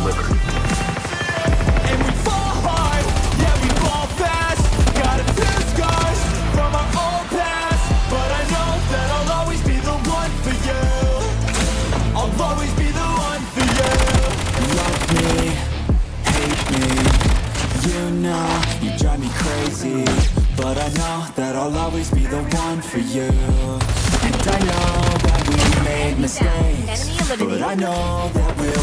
delivered. And we fall hard, yeah we fall fast. Got a few scars from our old past, but I know that I'll always be the one for you. I'll always be the one for you. Love me, hate me, you know you drive me crazy, but I know that I'll always be the one for you. And I know that we made mistakes, but I know that.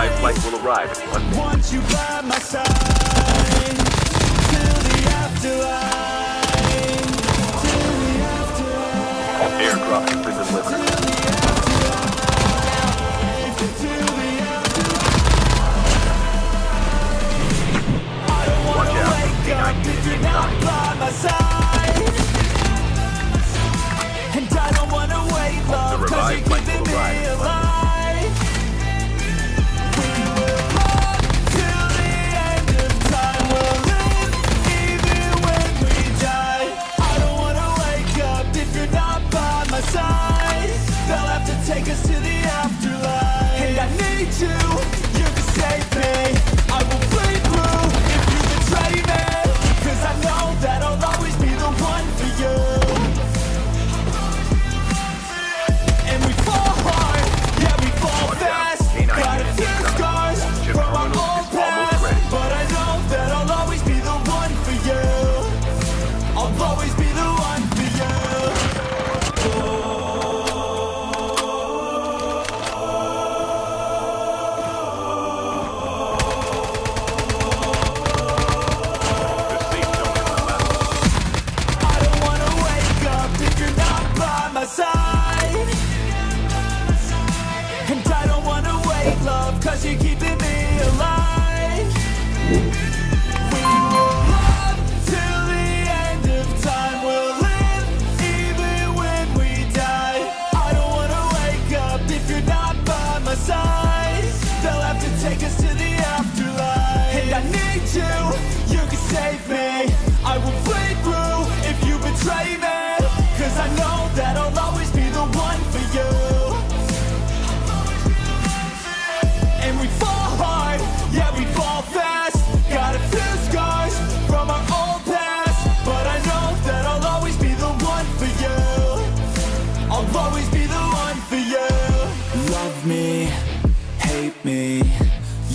My flight will arrive in one minute. Once you by my side, till the afterlife, till the afterlife. Airdrop has been delivered. if you're not by my side They'll have to take us to the afterlife. And I need you, you can save me. Love me, hate me.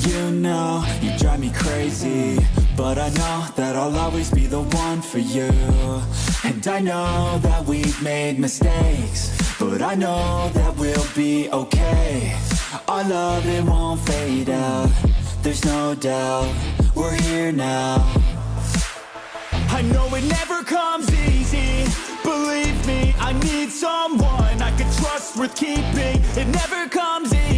You know, you drive me crazy. But I know that I'll always be the one for you. And I know that we've made mistakes. But I know that we'll be okay. Our love, it won't fade out. There's no doubt, we're here now. I know it never comes easy. Believe me, I need someone just worth keeping. It never comes easy.